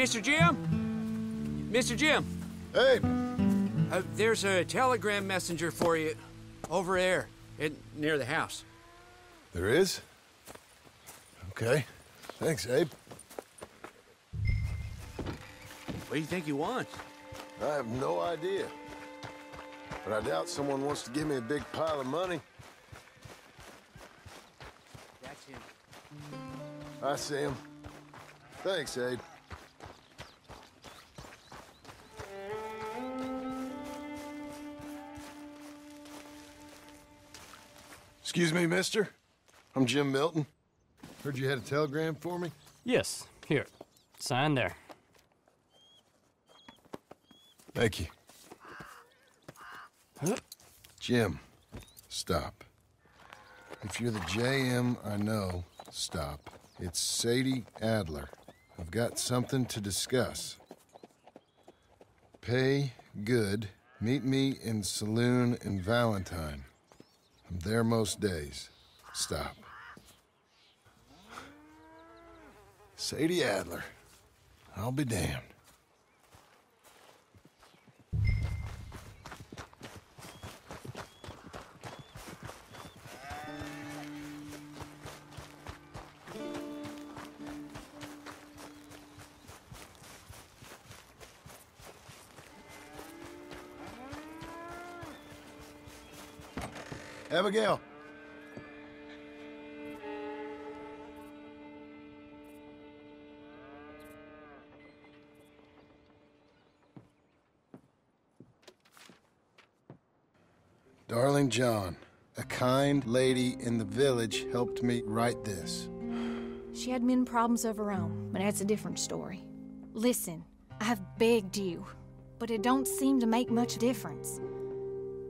Mr. Jim? Mr. Jim, Hey, uh, there's a telegram messenger for you over there in, near the house. there is? Okay. Thanks, Abe. What do you think he wants? I have no idea. But I doubt someone wants to give me a big pile of money. That's him. I see him. Thanks, Abe. Excuse me, mister. I'm Jim Milton. Heard you had a telegram for me? Yes, here. Sign there. Thank you. Huh? Jim, stop. If you're the JM I know, stop. It's Sadie Adler. I've got something to discuss. Pay good. Meet me in saloon in Valentine. I'm there most days. Stop. Sadie Adler. I'll be damned. Abigail. Darling John, a kind lady in the village helped me write this. She had men problems of her own, but that's a different story. Listen, I've begged you, but it don't seem to make much difference.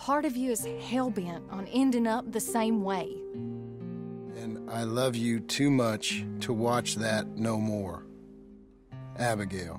Part of you is hell bent on ending up the same way. And I love you too much to watch that no more. Abigail.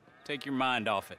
Take your mind off it.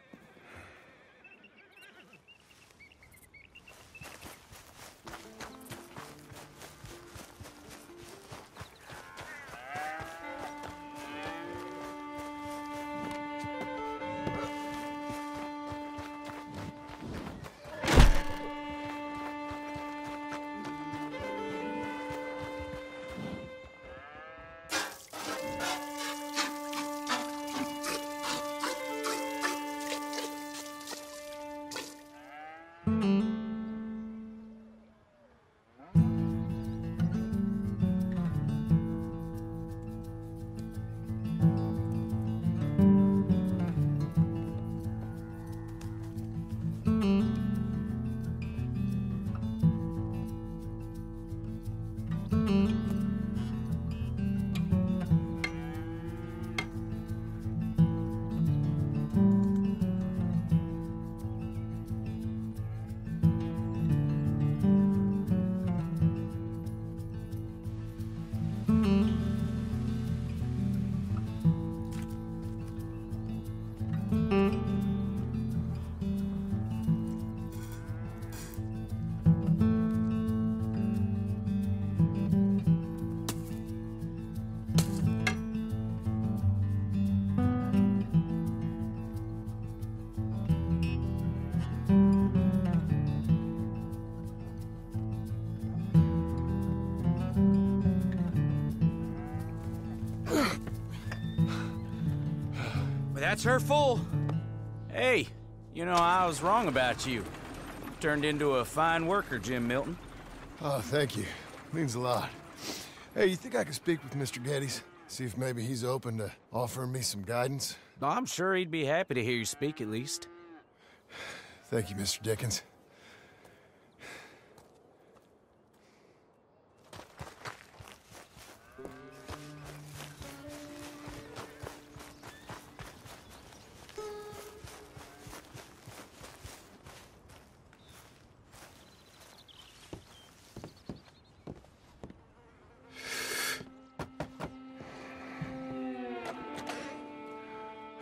That's her full. Hey, you know, I was wrong about you. Turned into a fine worker, Jim Milton. Oh, thank you. Means a lot. Hey, you think I could speak with Mr. Geddes? See if maybe he's open to offering me some guidance? I'm sure he'd be happy to hear you speak at least. Thank you, Mr. Dickens.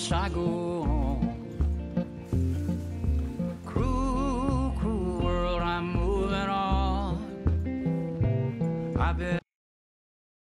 chago